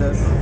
others